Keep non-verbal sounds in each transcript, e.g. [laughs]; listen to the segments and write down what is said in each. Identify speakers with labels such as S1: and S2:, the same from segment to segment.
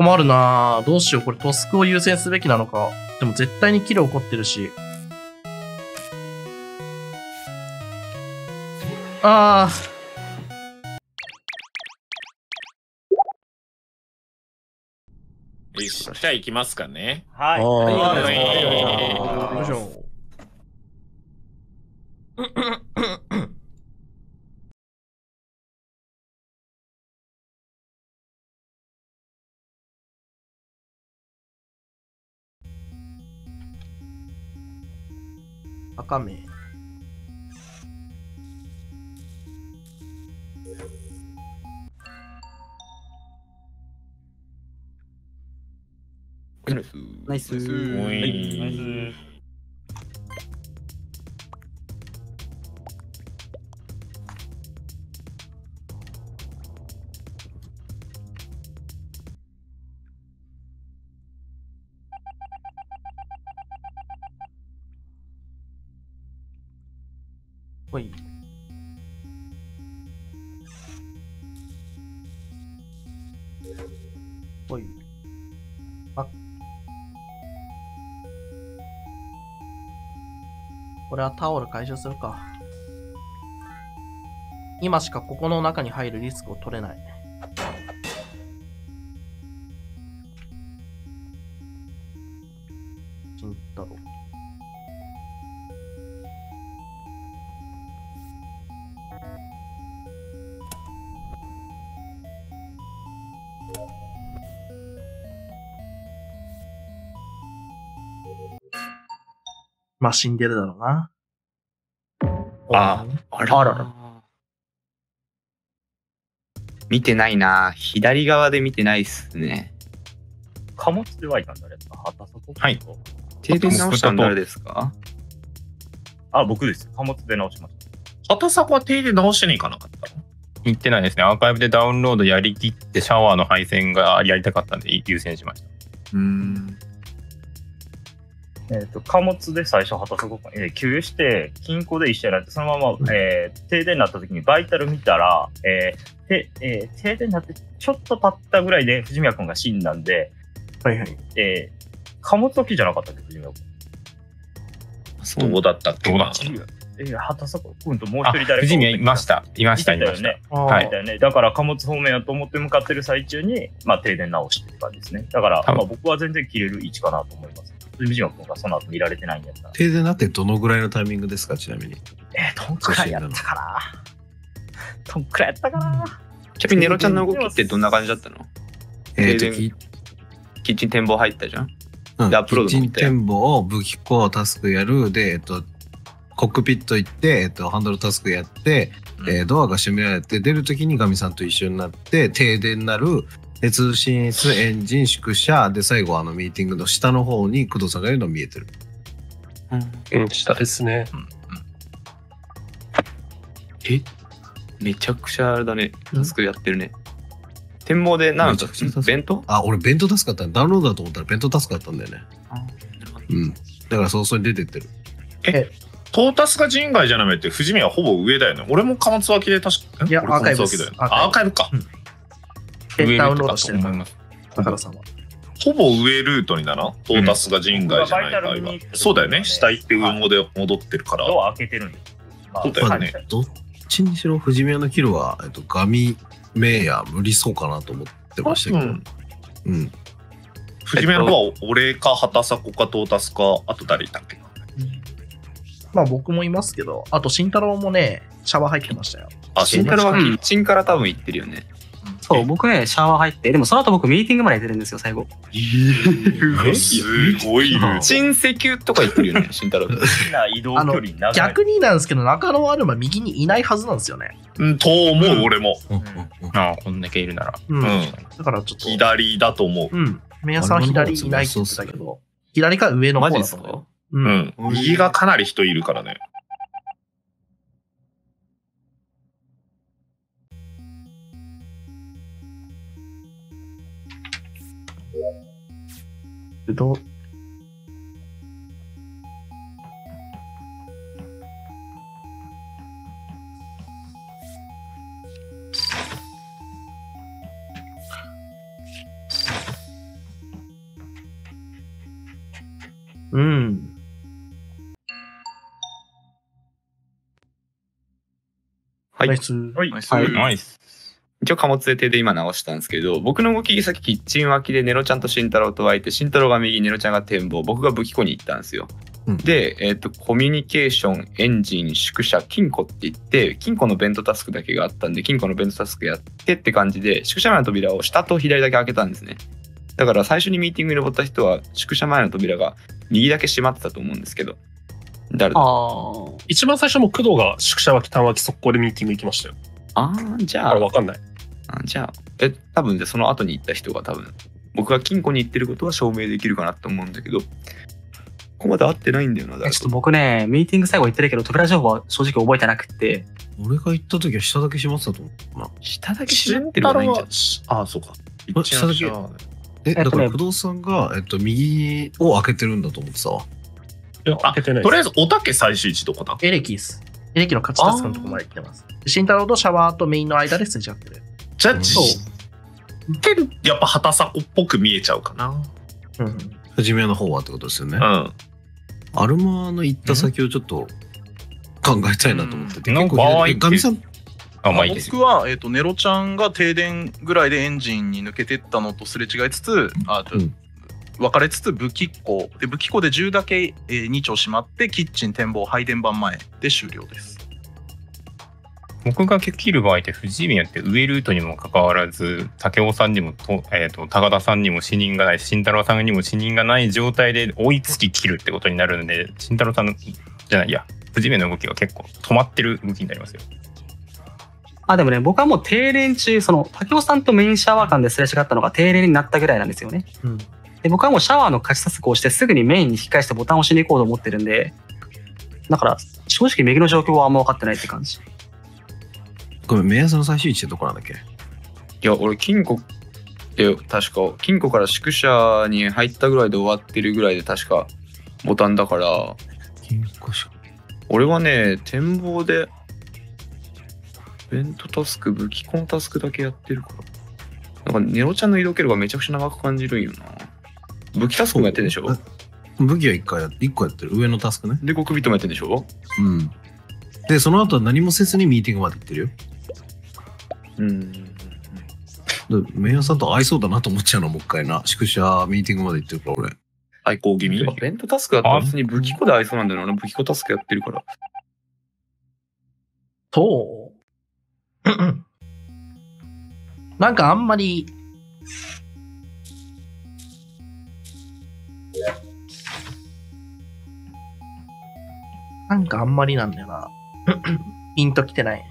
S1: 困るなぁ。どうしよう。これトスクを優先すべきなのか。でも絶対にキル起こってるし。あー。
S2: よし、じゃあ行きますかね。
S3: はい。
S1: はい
S2: はい
S1: よいしょ。赤目。
S4: ナイス。
S2: おい。
S3: ナイス
S1: ほい。ほい。あ。これはタオル回収するか。今しかここの中に入るリスクを取れない。まあ死んでるだろうな。
S5: あ、あらら。見てないな。左側で見てないっすね。
S3: 貨物ではいたんだね。畑底
S2: はい。
S5: 停電直したの誰ですか？
S3: あ、僕です。貨物で直しまし
S2: 畑作は手入れ直しに行かなかったの？
S6: 行ってないですね。アーカイブでダウンロードやりきってシャワーの配線がやりたかったんで優先しました。
S5: うーん。
S3: た。えっ、と、貨物で最初畑底、えー給油して、金庫で一緒になって、そのまま、えー停電になった時にバイタル見たら、えーてえー停電になってちょっと経ったぐらいで藤宮君が死んだんで、
S1: はいはい。
S3: えー貨物置きじゃなかったっけ、藤宮君。
S5: そ
S2: どうだったっけ？
S6: どうだ
S2: な
S3: えー、畑底君ともう一
S6: あ、
S3: 人誰か。
S6: 藤宮いました。いま
S3: い
S6: した、いました。
S3: たよね。
S6: はい
S3: だよね。だから貨物方面やと思って向かってる最中に、まあ停電直してって感じですね。だから、まあ僕は全然切れる位置かなと思います。藤島君がその後見られてないんやったら。
S7: 停電なってどのぐらいのタイミングですかちなみに。
S3: えー、どんくらいやったかなどんくらいやったかな
S5: ちなみにネロちゃんの動きってどんな感じだったの？
S7: えっ、と、
S5: 停電
S7: キ
S5: キッチン展望入ったじゃん？
S7: うん
S5: でアップロード
S7: キッチン展望、武器庫、タスクやる。で、えっと、コックピット行って、えっと、ハンドルタスクやって、
S2: うん
S7: えードアが閉められて、出るときにガミさんと一緒になって、停電になる。で、通信室、エンジン、宿舎。で、最後、あの、ミーティングの下の方に工藤さんがいるの見えてる。
S4: うん、下ですね。
S5: え？めちゃくちゃあれだね。タスクやってるね。展望で何だ弁当？
S7: あ、俺、弁当タスクだったダウンロードだと思ったら弁当タスクだったんだよね。うん。だから早々に出てってる。
S2: トータスが人外じゃなめて藤宮はほぼ上だよね。俺も貨物脇で確か。
S1: いや
S2: 俺貨物脇だよね。あアーカイブか。
S1: でダウンロードしてるから、
S6: 上とか
S1: 高田さんは。
S2: ほぼ上ルートにだな。トータスが人外じゃない場合は
S3: うん。
S2: そうだよね。下行って上もで戻ってるから。
S3: ドア開けてるん
S2: そうだよね
S3: はい
S7: どっちにしろ、藤宮のキルは、えっと、ガミメイヤ無理そうかなと思ってましたけど。
S2: うん
S7: うん。
S2: 藤宮の方は俺か畑作かトータスか、あと誰いたっけ？
S1: まあ僕もいますけど、あと慎太郎もね、シャワー入ってましたよ。
S2: あ、
S5: 慎太郎はキッチンから多分行ってるよね。
S4: そう、僕ね、シャワー入って、でもその後僕ミーティングまで出てるんですよ、最後。
S2: え？すごいルート。
S5: 新石油とか行ってるよね、[laughs] 慎太郎。
S3: 好きな移動距離長い。
S1: 逆になんですけど、中野アルマ右にいないはずなんですよね。
S2: うん、と思う、俺も。
S7: うんうんうん
S6: ああ、こんだけいるなら。
S1: うん。
S2: うん
S1: だからちょっと。
S2: 左だと思う。
S1: うん。メヤさん左いないって言ってたけど、左か上の方
S5: マジですか
S1: だと思うよ。う。
S2: うんん。右がかなり人いるからね。
S1: う？ん。
S5: はい。
S1: ナイス。
S3: はい。
S6: ナイス。
S5: 一応貨物で手で今直したんですけど、僕の動き先キッチン脇でネロちゃんと慎太郎と湧いて、慎太郎が右、ネロちゃんが展望、僕が武器庫に行ったんですよ。
S7: うん
S5: で、えっ、と、コミュニケーション、エンジン、宿舎、金庫って言って、金庫のベントタスクだけがあったんで、金庫のベントタスクやってって感じで、宿舎前の扉を下と左だけ開けたんですね。だから最初にミーティングに登った人は、宿舎前の扉が右だけ閉まってたと思うんですけど、誰だ？
S4: ああ。
S8: 一番最初も工藤が宿舎脇単脇速攻でミーティング行きましたよ。
S5: あー、じゃ
S8: あ
S5: あ
S8: れ、わかんない。
S5: あじゃあ、え、多分で、その後に行った人が多分、僕が金庫に行ってることは証明できるかなと思うんだけど、ここまで会ってないんだよな、誰
S4: えちょっと僕ね、ミーティング最後言ってるけど、扉情報は正直覚えてなくて、
S7: 俺が行った時は下だけ閉まってたと思うな。
S5: 下だけ
S2: 慎
S5: 閉まってるはないんじゃ
S2: は、あ、そうか。
S7: あ下だけえ、
S4: えっとね
S7: だから工藤さんが、えっと、右を開けてるんだと思ってたわ。
S8: いや、開けてない
S2: とりあえず、おたけ最終位置どこだ
S1: エレキです。エレキの勝ちタスクのとこまで来てます。慎太郎とシャワーとメインの間ですれ違ってる。
S2: じゃあ、
S7: そう
S2: でやっぱ畑迫っぽく見えちゃうかな。
S1: うん。
S7: 初めの方はってことですよね。
S2: うん。
S7: アルマの行った先をちょっと考えたいなと思ってて。
S6: うん
S7: 結構
S6: なんか
S7: えガミさん、
S6: あ、まあいいですよ。
S9: 僕は、えっとネロちゃんが停電ぐらいでエンジンに抜けてったのとすれ違いつつあ、ちょ
S7: うん
S9: 分かれつつ武器庫で武器庫で10だけ、えー、2丁閉まってキッチン展望配電盤前で終了です
S6: 僕が切る場合って、藤井宮って上ルートにもかかわらず、武雄さんにもと、えー、と高田さんにも死人がない、慎太郎さんにも死人がない状態で追いつき切るってことになるので、慎太郎さんの、じゃない、いや、藤井宮の動きが結構止まってる動きになりますよ。
S4: あ、でもね、僕はもう停電中、その、竹雄さんとメインシャワー間ですれ違ったのが停電になったぐらいなんですよね。
S1: うん。
S4: で、僕はもうシャワーの勝ちタスクをしてすぐにメインに引き返してボタンを押しに行こうと思ってるんで、だから、正直右の状況はあんま分かってないって感じ。
S7: ごめん、目安の最終位置ってどこなんだっけ？
S5: いや、俺、金庫って、確か、金庫から宿舎に入ったぐらいで終わってるぐらいで、確か、ボタンだから、
S7: 金庫し
S5: 俺はね、展望で、ベントタスク、武器庫のタスクだけやってるから。なんか、ネロちゃんの移動経路がめちゃくちゃ長く感じるんよな。武器タスクもやってんでしょ？
S7: 武器は1回や一個やってる。上のタスクね。
S5: で、コックビットもやってんでしょ？
S7: うん。で、その後は何もせずにミーティングまで行ってるよ。
S5: うん。
S7: でメイヤーさんと合いそうだなと思っちゃうの、もう一回な。宿舎ミーティングまで行ってるから、俺。
S2: 対抗気味。
S5: ベントタスクだったら普通に武器庫で合いそうなんだよな。俺武器庫タスクやってるから。
S1: と、なんかあんまり、なんかあんまりなんだよな。ピンときてない。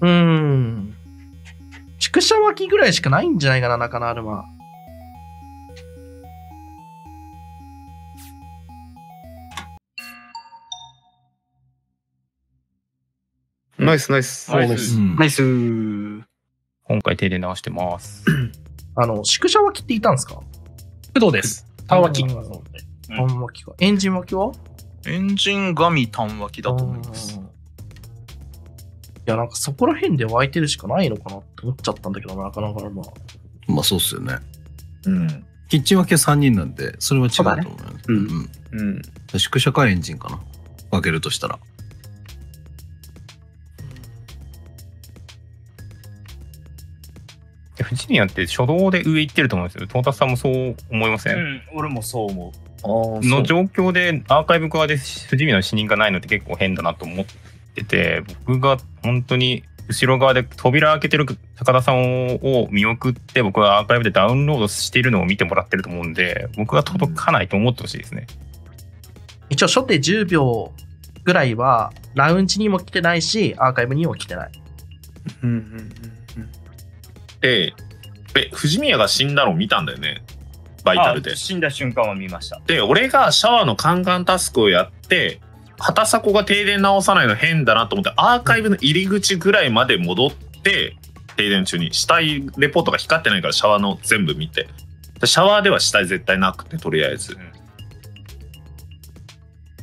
S1: うーん。宿舎脇ぐらいしかないんじゃないかな、中野アルマ。
S5: ナイスナイス。
S8: ナイス
S7: うん
S4: ナイスー。
S6: 今回手で直してます。[clears throat]
S1: あの、宿舎脇っていたんですか？
S8: 工藤です。単脇。
S1: 単脇か。エンジン脇は？
S9: エンジン神単脇だと思います
S1: いや、なんかそこら辺で湧いてるしかないのかなって思っちゃったんだけどな、なかなかまあ。
S7: まあそうっすよね。
S2: うん。
S7: キッチン分けは3人なんで、それは違うと思うよね。
S4: うん
S7: うん
S5: うん。
S7: 宿舎かエンジンかな。分けるとしたら。
S6: で藤宮って初動で上行ってると思うんですよ。トータスさんもそう思いません、
S3: うん、俺もそう思う。
S2: ああ、
S6: の状況でアーカイブ側で藤宮の死人がないのって結構変だなと思ってて僕が本当に後ろ側で扉開けてる高田さんを見送って僕はアーカイブでダウンロードしているのを見てもらってると思うんで僕が届かないと思ってほしいですね。
S1: 一応初手10秒ぐらいは、ラウンジにも来てないし、アーカイブにも来てない。
S5: うんうんうん
S2: で、え、藤宮が死んだのを見たんだよね。バイタルで
S3: あ。死んだ瞬間は見ました。
S2: で、俺がシャワーのカンカンタスクをやって、畑迫が停電直さないの変だなと思って、アーカイブの入り口ぐらいまで戻って、停電中に死体レポートが光ってないからシャワーの全部見て。でシャワーでは死体絶対なくて、とりあえず。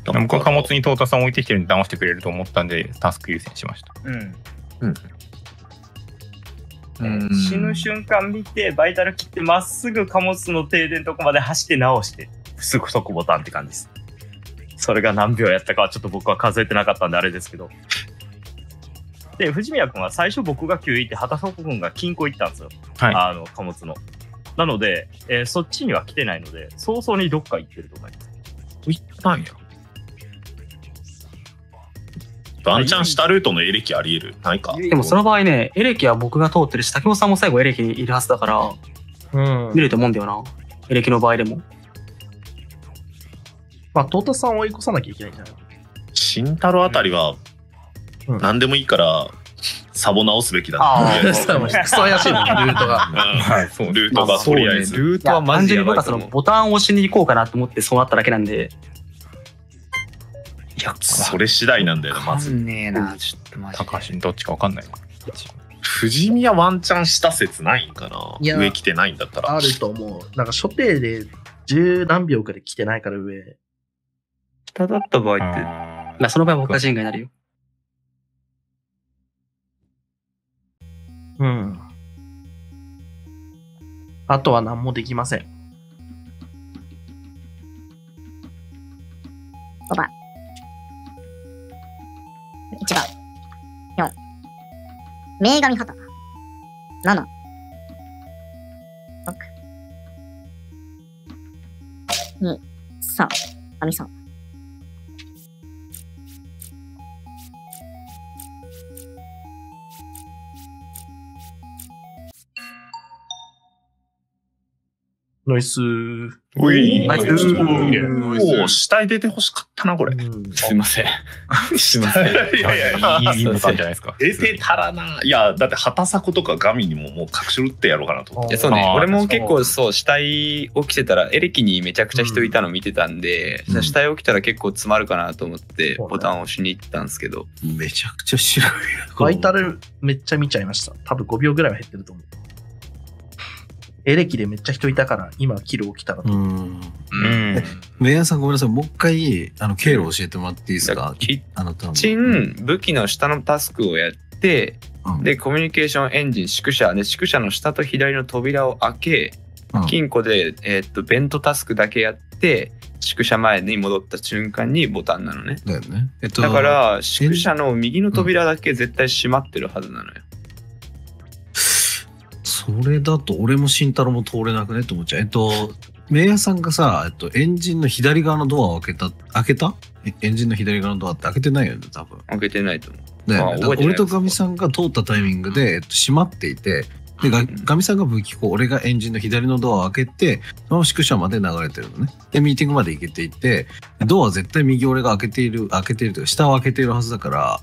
S6: 僕は貨物にトータスさん置いてきてるんで直してくれると思ったんでタスク優先しました。
S3: うん。
S2: うんうん
S3: 死ぬ瞬間見て、バイタル切って、まっすぐ貨物の停電とこまで走って直して、すぐ速ボタンって感じです。それが何秒やったかはちょっと僕は数えてなかったんであれですけど。で、藤宮君は最初僕が9行って、畑底君が金庫行ったんですよ。
S6: はい
S3: あの、貨物の。なので、えーそっちには来てないので、早々にどっか行ってると思います。
S2: 行ったんや。ワンチャン下ルートのエレキあり得る？ないか？
S4: でもその場合ね、エレキは僕が通ってるし、竹本さんも最後エレキにいるはずだから、
S1: うん
S4: 見。れると思うんだよな。エレキの場合でも。
S1: まあ、トータスさんを追い越さなきゃいけないんじゃない
S2: 慎太郎あたりは
S1: うん
S2: 何でもいいからサボ直すべきだな。
S4: あ
S2: あ [laughs]
S1: クソ怪しいの、ルートが。
S2: ルートがとりあえず。
S5: ルートはマ
S4: 単
S5: ジで
S4: 僕はその。ボタンを押しに行こうかなと思ってそうなっただけなんで、
S5: いや、
S2: それ次第なんだよな、まず。
S5: わかんねえな、ちょっとマジで。
S6: 高橋どっちかわかんない。
S2: 富士宮ワンチャンした説ないんかな上来てないんだったら。
S1: あると思う。なんか、所定で十何秒かで来てないから上。
S5: 下だった場合って、
S6: あ
S4: まあその場合は僕が人外になるよ。
S1: うん。あとは何もできません。
S10: 5番。1番。4。名神旗。7。6。2。3。神さん。
S1: ノイスー。
S2: うい
S4: ナイス
S2: おお、下に出てほしかったな、これ。
S5: すいません。[laughs] すいません。
S2: いやいやいや
S6: いいいいボタンじゃないですか。
S2: 出てたらな。いや、だって、旗迫とかガミにももう隠し打ってやろうかなと思って。
S5: いやそうね俺も結構そう死体起きてたらエレキにめちゃくちゃ人いたの見てたんで、
S7: うん
S5: 死体起きたら結構詰まるかなと思ってボタンを押しに行ったんですけど、
S7: めちゃくちゃ白い。
S1: バイタルめっちゃ見ちゃいました。多分5秒ぐらいは減ってると思う。エレキでめっちゃ人いたから、今キル起きたらと。
S7: うん。
S6: うん。
S7: メイヤーさんごめんなさい。もう一回、あの、経路教えてもらっていいですか？
S5: キッ
S7: あなたの。
S5: チン武器の下のタスクをやって
S7: うん
S5: でコミュニケーションエンジン宿舎で宿舎の下と左の扉を開け
S7: うん
S5: 金庫で、えーっとベントタスクだけやって宿舎前に戻った瞬間にボタンなのね
S7: だよね。えっと、
S5: だから宿舎の右の扉だけ絶対閉まってるはずなのよ
S7: それだと俺も慎太郎も通れなくねって思っちゃう。えっと、メイヤーさんがさ、えっと、エンジンの左側のドアを開けた、開けた？えエンジンの左側のドアって開けてないよね、多分。
S5: 開けてないと思う
S7: だよね。俺とガミさんが通ったタイミングで、えっと、閉まっていて、で、ガガミさんが武器庫、俺がエンジンの左のドアを開けて、その宿舎まで流れてるのね。で、ミーティングまで行けていて、ドアは絶対右俺が開けている、開けているというか、下を開けているはずだから、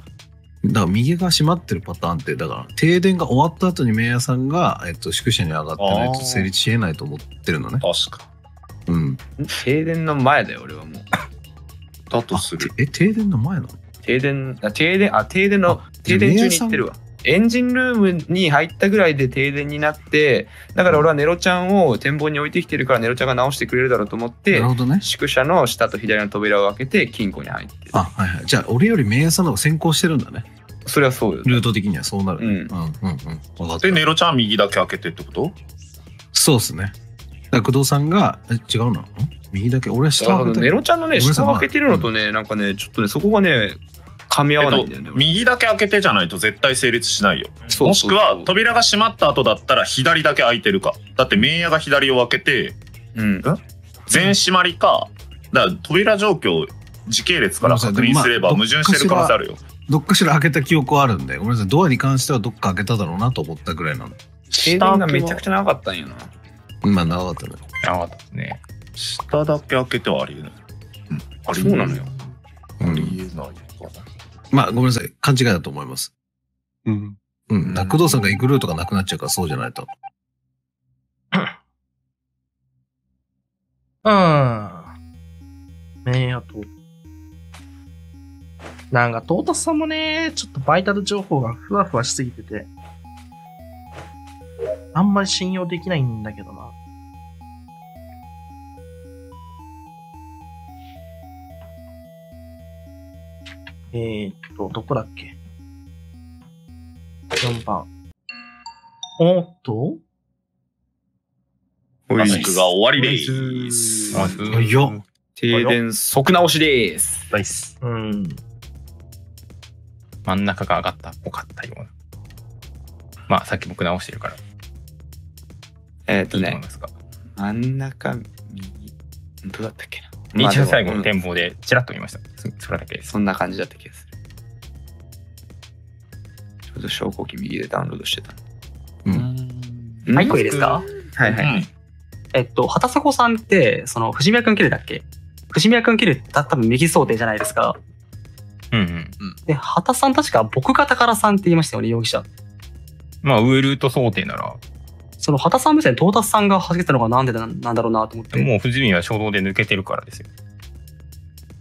S7: だから右が閉まってるパターンって、だから停電が終わった後にメイヤーさんが、えっと、宿舎に上がってないと成立し得ないと思ってるのね。
S2: 確か。
S7: うん。
S5: 停電の前だよ俺はもう
S2: だとする。
S7: え、停電の前なの？
S5: 停電あ停電あ停電の
S7: あ
S5: 停電中に行ってるわエンジンルームに入ったぐらいで停電になってだから俺はネロちゃんを展望に置いてきてるからネロちゃんが直してくれるだろうと思っ
S7: な
S5: て
S7: るほどね。
S5: 宿舎の下と左の扉を開けて金庫に入ってる
S7: あ、はいはい。じゃあ、俺よりメイヤーさんの方が先行してるんだね。
S5: それはそうよ
S7: ルート的にはそうなる。
S5: うん
S7: うん、うん、うん。分かった
S2: で、。ネロちゃんは右だけ開けてってこと？
S7: そうですね。だ工藤さんが、え違うな。ん？右だけ、俺は下開けて
S5: ネロちゃんのね下を開けてるのとねなんかねちょっとねそこがね噛み合
S2: えっと
S5: わないんだよね、、
S2: 右だけ開けてじゃないと絶対成立しないよ。
S5: そう
S2: もしくは扉が閉まった後だったら左だけ開いてるか。だってメイヤが左を開けて
S5: うん
S2: 全閉まりか。だから扉状況時系列から確認すれば矛盾してる可能性あるよ。
S7: どっかしら開けた記憶はあるんで、ごめんなさい。ドアに関してはどっか開けただろうなと思ったぐらいなの。
S5: 停電がめちゃくちゃ長かったんよな
S7: まあ、長かったね。
S6: なかったね。
S2: 下だけ開けてはありえない。うん、あ
S5: そうなのよ。
S7: うん
S2: ありえないかな。
S7: まあ、ごめんなさい。勘違いだと思います。
S8: うん。
S7: うん。工藤さんが行くルートがなくなっちゃうからそうじゃないと。
S1: うん。ねえ、あと。なんか、トータスさんもね、ちょっとバイタル情報がふわふわしすぎてて、あんまり信用できないんだけどな。えー、っと、どこだっけ ?4 番。おっと？
S2: タスクが終わりです。
S6: まず
S7: よっ
S5: 停電即直しです。
S8: ナイス。
S1: うん。
S6: 真ん中が上がったっぽかったような。まあ、さっき僕直してるから。
S5: えっ、とね
S6: いいと思いま、すが。
S5: 真ん中右、どうだったっけな？
S6: 一応最後の展望でチラッと見ました。そそれだけです。
S5: そんな感じだった気がする。ちょうど昇降機右でダウンロードしてた。
S7: うん。
S4: はい、これいいですか？
S5: はいはい。
S2: うん
S4: えっと、畑迫さんって、その、藤宮くん切るだっけ？藤宮くん切るって多分右想定じゃないですか。
S6: うんうん。
S4: で、畑さん確か僕が宝さんって言いましたよね、容疑者。
S6: まあ、上ルート想定なら、
S4: その畑さん目線、到達さんが弾けたのがなんでななんだろうなと思って。
S6: もう富士見は衝動で抜けてるからですよ。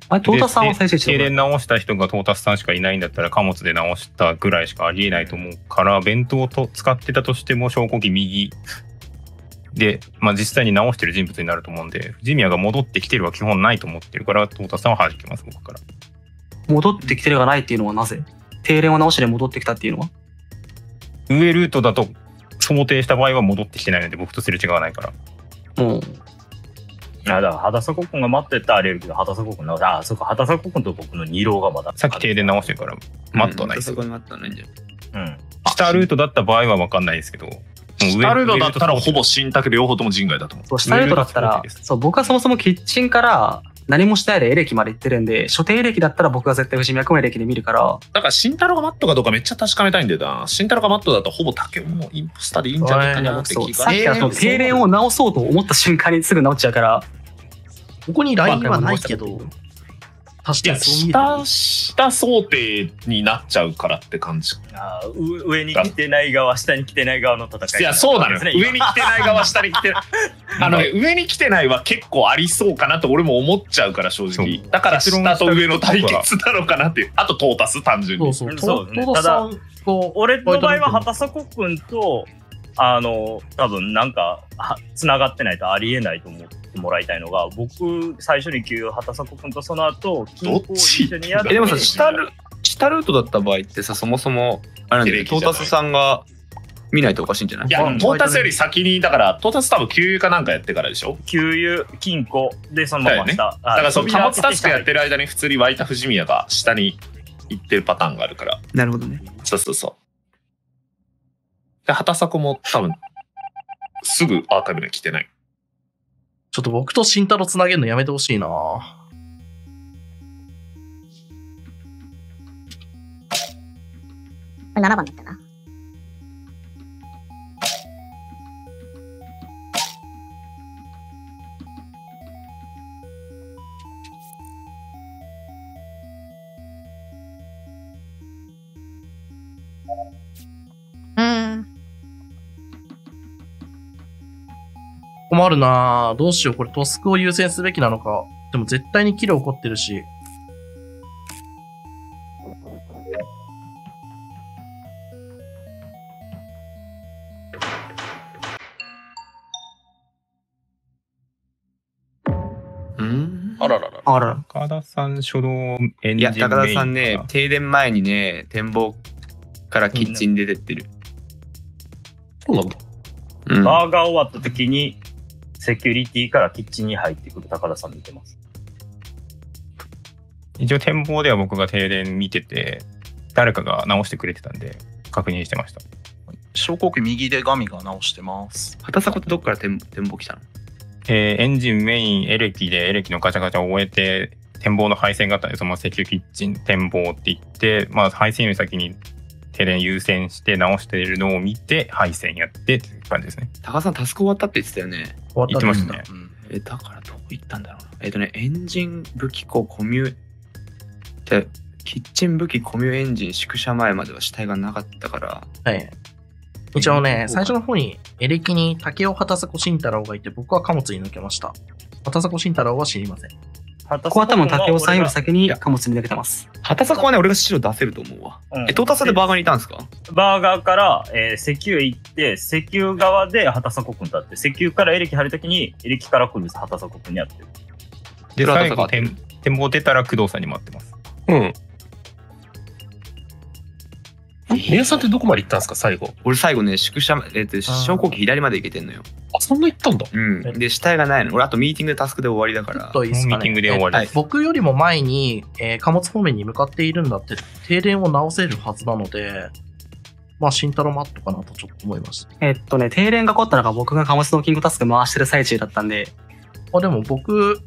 S4: あれ、到達さんは最初一
S6: 停
S4: 度
S6: 電直した人が到達さんしかいないんだったら貨物で直したぐらいしかありえないと思うから弁当と使ってたとしても証拠機右で、まあ、実際に直してる人物になると思うんで藤宮が戻ってきてるは基本ないと思ってるから到達さんは弾けます僕から
S4: 戻ってきてるがないっていうのはなぜ停電を直しで戻ってきたっていうのは
S6: 上ルートだと想定した場合は戻ってきてないので僕とすれ違わないから
S4: もう、
S3: いや、だから、肌迫君が待ってたあれるけど、肌迫君の、あ、そうか、肌迫君と僕の二郎がまだ。
S6: さっき停電直してるからマットはないですよ
S5: そこにマットはないんじゃ
S3: うん。
S6: 下ルートだった場合は分かんないですけど
S2: 下ルートだったらほぼ
S6: 上
S2: 新宅両方とも人外だと思う。
S4: そう、下ルートだったらそう、僕はそもそもキッチンから何もしてないでエレキまで行ってるんで、所定エレキだったら僕が絶対藤宮君はエレキで見るから、
S2: だから、新太郎がマットかどうかめっちゃ確かめたいんだよな。新太郎がマットだとほぼ竹もインポスターでいいんじゃないかなって気が。
S4: さっきからその停電を直そうと思った瞬間にすぐ直っちゃうから、
S1: ここにラインはないけど、確
S2: いや、
S1: かに
S2: 下、下想定になっちゃうからって感じ。
S3: あ上に来てない側、下に来てない側の戦い。
S2: いや、そうなのよ。
S3: ですね
S2: 上に来てない側、下に来てない。[laughs] あのね、上に来てないは結構ありそうかなと俺も思っちゃうから、正直。だから、下と上の対決なのかなっていう。あと、トータス、単純に。
S1: そうそう、
S3: そう
S1: と戸田さんこう
S3: 俺の場合は畑迫君とあの多分なんかつながってないとありえないと思ってもらいたいのが僕最初に給畑迫君とその後金庫を一緒にやって
S5: えでもさ下ル下ルートだった場合ってさそもそもあれなんだよトータスさんが見ないとおかしいんじゃない？
S2: いや、
S1: うん。
S2: トータスより先に、だから、トータス多分給油かなんかやってからでしょ？
S3: 給油金庫でそのまま下、
S2: だから、その貨物タスクやってる間に普通に湧いた藤宮が下に行ってるパターンがあるから。
S5: なるほどね。
S2: そうそうそう。で、畑迫も多分、すぐアーカイブに来てない。
S1: ちょっと僕と慎太郎つなげるのやめてほしいな
S10: これ7番だったな。うーん。
S1: 困るなどうしよう、これトスクを優先すべきなのか。でも絶対にキル起こってるし。
S5: うん？
S2: あららら。
S4: あら、
S6: 高田さん初動エンジン
S5: いや高田さんね停電前にね展望からキッチン出てってる、
S1: そうな。
S5: うん
S3: バーガー終わった時にセキュリティからキッチンに入ってくる高田さん見てます。
S6: 一応展望では僕が停電見てて誰かが直してくれてたんで確認してました。
S9: 昇降機右でガミが直してます。
S5: 畑迫ってどっから展展望来たの？
S6: えーエンジンメインエレキでエレキのガチャガチャを終えて展望の配線があったんでその石油キッチン展望って言って、まあ、配線より先に停電優先して直しているのを見て配線やってっていう感じですね。
S5: 高田さんタスク終わったって言ってたよね。
S1: 終わった
S6: 言ってましたね。
S9: うん。
S5: えだからどこ行ったんだろうな。えっ、とねエンジン武器庫コミュでキッチン武器コミュエンジン宿舎前までは死体がなかったから。
S1: はい。一応ね、最初の方にエレキに竹尾畑迫慎太郎がいて、僕は貨物に抜けました。畑迫慎太郎は知りません。
S3: こ
S4: ここは多分竹雄さんより先に貨物に抜けてます。
S5: 畑迫はね俺が白出せると思うわえトータスでバーガーにいたんですか？
S3: バーガーから、えー石油行って、石油側で畑迫君と会って、石油からエレキ入るときに、エレキから来る畑迫君に会ってる。
S6: で最後展展望出たら工藤さんに待ってます
S8: うん。姉さんってどこまで行ったんですか、最後。
S5: 俺最後ね、宿舎、えっと、昇降機左まで行けてんのよ。
S8: あ、そんな行ったんだ。
S5: うん。で、死体がないの。俺あとミーティングでタスクで終わりだから。
S1: といいですかね
S6: ミーティングで終わり
S5: はい
S1: 僕よりも前に、えー貨物方面に向かっているんだって、停電を直せるはずなので、まあ、慎太郎マットかなとちょっと思いました。
S4: えっとね、停電が起こったのが僕が貨物の金庫タスク回してる最中だったんで、
S1: あ、でも僕、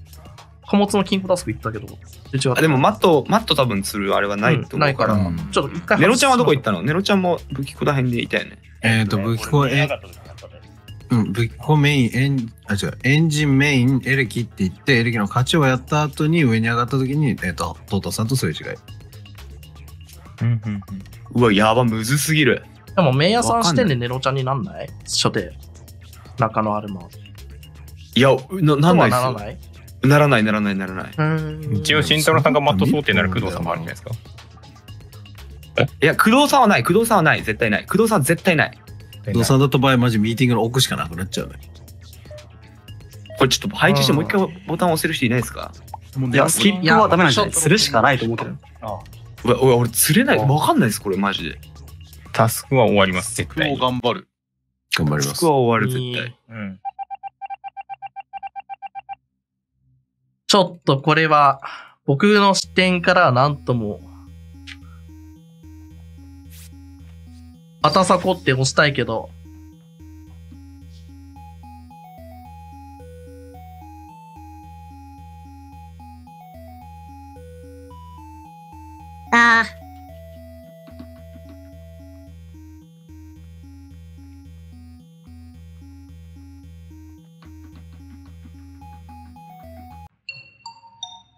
S1: 貨物の金庫タスク行ったけど、で違った
S5: あでもマット、マット多分釣るあれはないと思うから。
S1: うんない
S7: から
S1: ちょっと一回
S5: ネロちゃんはどこ行ったの？ネロちゃんも武器庫ら辺でいたよね。
S7: えっ、と、武器庫、えうん、武器庫メイン、エン、あ、違う、エンジンメイン、エレキって言って、エレキの勝ちをやった後に上に上がった時に、えっ、と、トータさんとすれ違い。
S5: うわ、やば、むずすぎる。
S1: でも、メイヤさん視点で
S7: わ
S1: ネロちゃんになんない？初手。中野アルマ。
S5: いや、ななんないっすよ
S1: ならない？
S5: ならない、ならない、ならない。
S1: うーん。
S6: 一応、慎太郎さんがマット想定なら工藤さんもあるんじゃないですか。
S5: いや、工藤さんはない、工藤さんはない、絶対ない。工藤さんは絶対ない。
S7: トーさんだった場合、マジミーティングの奥しかなくなっちゃうね。
S5: これちょっと配置してもう一回ボタン押せる人いないですか？
S4: いや、スキップはダメなんじゃないするしかないと思うけど。
S3: あ
S5: うわ、俺、俺釣れない。わかんないです、これ、マジで。
S6: タスクは終わります、絶対。
S9: 頑張る。
S7: 頑張ります
S5: スク。は終わる、絶対。
S3: うん。
S1: ちょっとこれは、僕の視点からなんとも、あたさこって押したいけど、
S10: あ
S1: あ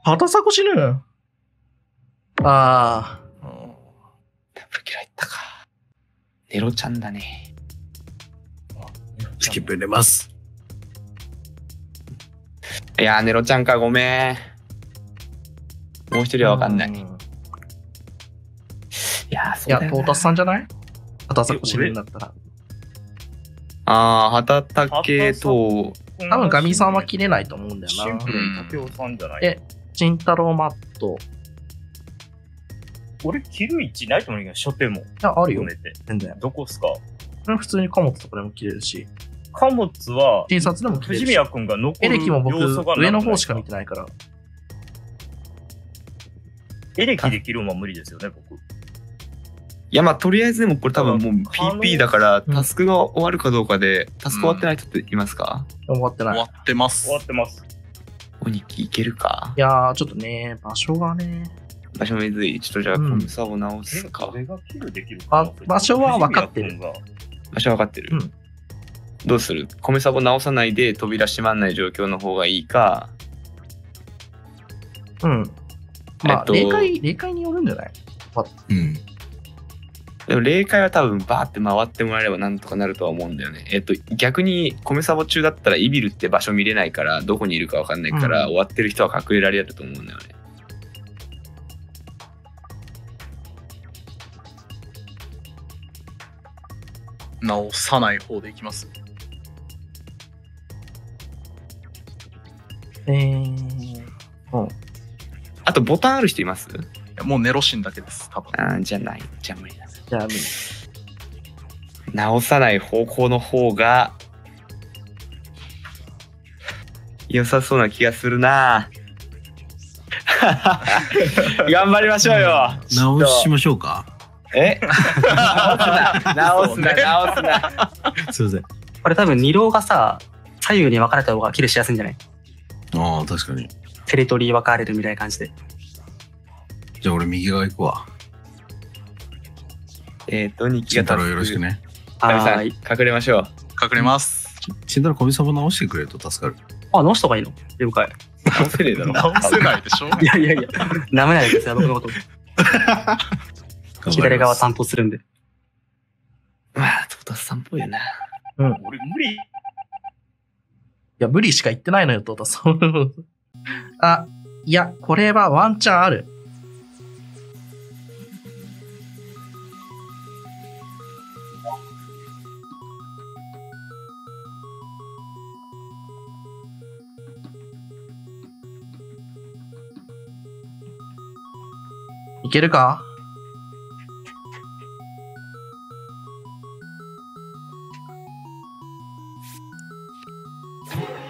S1: たさこ死ぬあ
S5: ダブルキラーいったか。ネロちゃんだね。
S7: スキップ入れます。
S5: いやー、ネロちゃんか、ごめん。もう一人
S1: あ。
S5: はわかんない。い
S1: うん
S5: やー、そ
S1: いうや、
S5: だよな
S1: トータスさんじゃない？あたさこ死ぬんだったら。
S5: あー、畑竹と、
S1: 多分ガミさんは切れないと思うんだよな
S3: シンプ。ルに竹雄さんじゃない？
S1: え慎太郎マット。
S3: 俺、切る位置ないと思うんだけど、初手も。
S1: いや、あるよ。全然。
S3: どこっすか？
S1: 普通に貨物とかでも切れるし、
S3: 貨物は、
S1: T シャツでも切れるし。
S3: 藤宮君が残
S1: エ
S3: る
S1: レキも僕、上の方しか
S3: 見
S1: 見てないから。
S3: エレキで切るのは無理ですよね、僕。
S5: いや、まあ、とりあえずでもこれ多分もう PP だから、
S1: うん
S5: タスクが終わるかどうかで、タスク終わってない人っていますか？
S1: 終わってない。い
S9: 終わってます
S3: 終わ。ってます。
S5: おにきいけるか？
S1: やー、ちょっとね、場所がね。
S5: 場所むずい。ちょっとじゃあ、
S1: うん
S5: コムサを直すか？
S3: 誰が切るできる
S1: あ場所は分かってる
S5: 場所分かってる、
S1: うん
S5: どうする？米サボ直さないで扉閉まんない状況の方がいいか？
S1: うん。まあ、
S5: えっと
S1: 霊界、霊界によるんじゃない？
S7: うん。
S5: でも霊界は多分バーって回ってもらえればなんとかなるとは思うんだよね。えっと逆に米サボ中だったらイビルって場所見れないからどこにいるか分かんないから、
S1: うん
S5: 終わってる人は隠れられると思うんだよね。
S9: 直さない方でいきます。
S1: えー、
S5: あとボタンある人います？
S9: いやもうネロシンだけです、多分。
S5: あーじゃない。じゃあ無理だ。
S1: じゃあ。
S5: 直さない方向の方が良さそうな気がするな [laughs] 頑張りましょうよ
S7: 直しましょうか？
S5: え？[laughs] 直すな直すな直すな
S7: すいません。
S4: これ多分二郎がさ、左右に分かれた方がキルしやすいんじゃない？
S7: ああ、確かに。
S4: テリトリー分かれるみたいな感じで。
S7: じゃあ俺右側行くわ。
S5: えっとニキが
S7: 慎太郎よろしくね。
S5: かみさん
S4: はーい。
S5: 隠れましょう
S9: 隠れます。
S7: 慎太郎、小見さんも直してくれると助かる。
S4: あ、直した方がいいの？了解。
S5: 直せねえだろ
S9: 直せないでしょ？[laughs]
S4: いやいやいや、舐めないでください、僕のこと。左側担当するんで。
S5: まあトータスさんっぽいよな
S3: 俺無理。
S1: いや、無理しか言ってないのよ、トータさん。[laughs] あ、いや、これはワンチャンある。いけるか？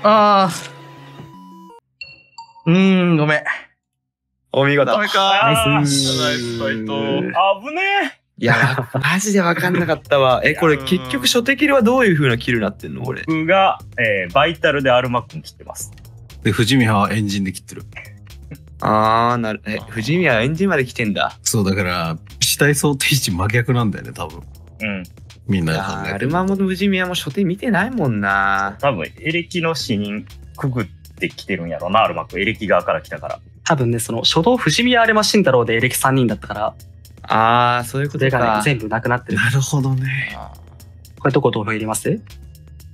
S1: ああ。うーん、ごめん。
S5: お見事。
S9: ダメか。
S4: ナイス。
S9: ナイスファイト。
S3: 危ねえ。
S5: いや、マジで分かんなかったわ。[laughs] え、これ結局初手切りはどういう風なキルになってんの俺。
S3: 僕が、えー、バイタルでアルマックン切ってます。
S7: で、藤見はエンジンで切ってる。
S5: あー、なる。え、藤宮はエンジンまで来てんだ。
S7: そう、だから、死体想定値真逆なんだよね、多分。
S3: うん。
S7: みんなが考えてる。
S5: アルマモの藤宮も初手見てないもんな。
S3: 多分、エレキの死人くぐってきてるんやろな、アルマック。エレキ側から来たから。
S4: 多分ね、その初動藤宮アレマ慎太郎でエレキ3人だったから、
S5: あー、そういうこと
S4: それがね
S5: か。
S4: 全部なくなってる。
S7: なるほどね。
S4: これどこ投票入れます？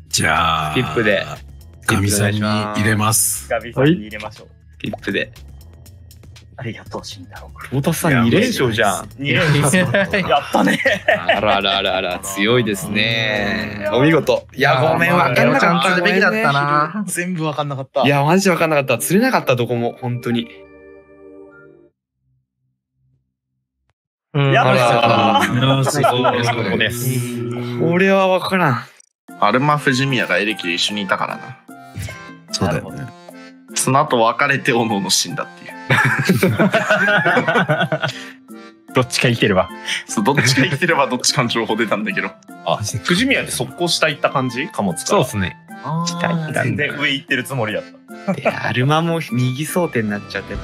S7: じゃあ、
S5: スキップで。
S7: ガミさんに入れます。
S3: ガビさんに入れましょう。
S5: キップで。
S3: ありがとう、慎太郎君。
S5: 太田さん2連勝じゃん。
S3: 2連勝。やったね。
S5: あらあらあらあら、強いですね。お見事。いや、ごめん、
S1: あー
S5: わかんなかった。
S1: ちゃんとするべきだったな。
S9: 全部わかんなかった。
S5: いや、マジでわかんなかった。釣れなかった、どこも。本当に。
S1: うん
S3: やっ
S5: あ
S3: た
S7: いやすごい
S6: そうです。
S5: 俺はわからん。
S11: アルマ・フジミヤがエレキで一緒にいたからな。
S7: そうだよね。
S11: 綱と別れておのおの死んだっていう。[laughs]
S6: どっちか生きてれば。
S11: そうどっちか生きてればどっちかの情報出たんだけど。
S2: あ、藤宮って速攻下行った感じ？貨物から。
S6: そうですね。
S3: 全然上行ってるつもりやった。
S5: で、アルマも右争点になっちゃって。